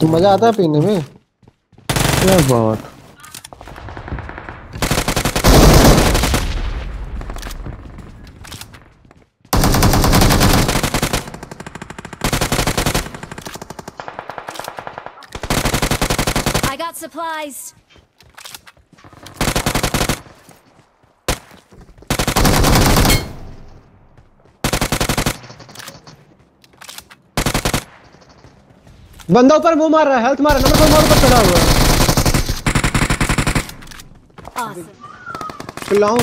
तो मज़ा आता है पीने में क्या बात I got supplies. बंदा ऊपर मुँह मार रहा है हेल्थ मार रहा है नंबर वन ऊपर चढ़ा हुआ है. चिल्लाऊं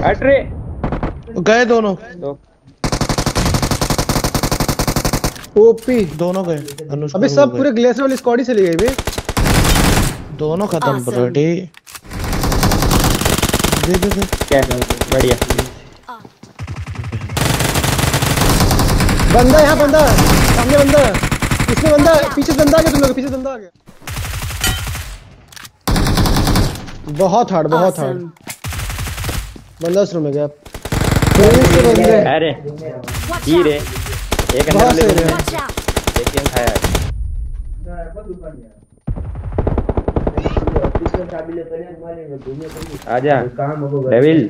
Watch गए दोनों। दो। ओपी दोनों गए। अनुष्का अबे सब पूरे ग्लेसर वाली स्क्वाड ही चली गई बे दोनों खत्म Awesome. दे दे दे क्या बढ़िया। बंदा यहाँ बंदा। सामने बंदा। इसमें बंदा पीछे बंदा आ गया तुम लोग पीछे बंदा आ गया। बहुत हार्ड बहुत हार्ड बंदा उस रूम में गया। अरे ही। रे एक अंदर ले गेम खाया है। आजा। डेविल।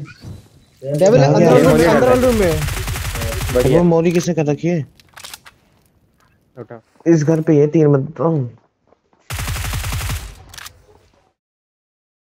डेविल अंदर ये वाले रूम- अंदर रूम में बढ़िया मोरी किसने कर रखी है इस घर पे ये तीन बंदा